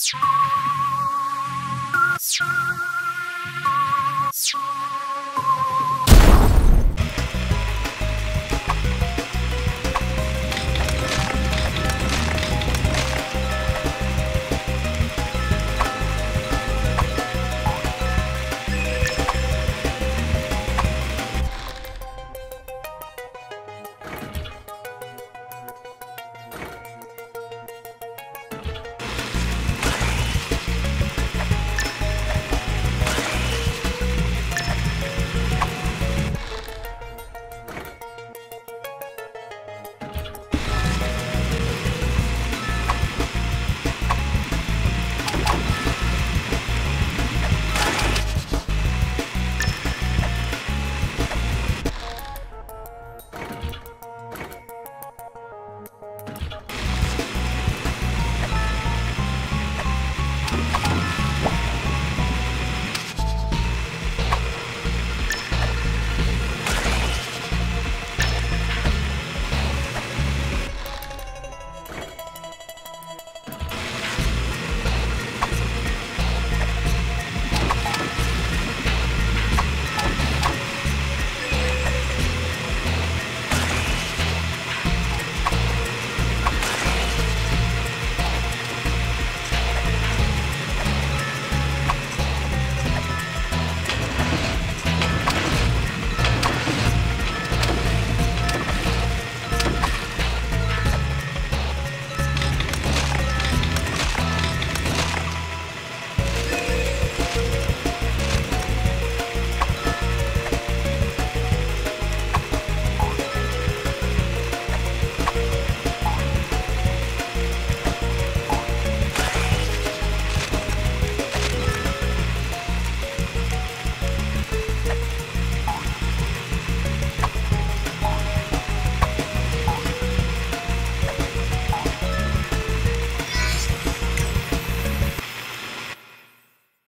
you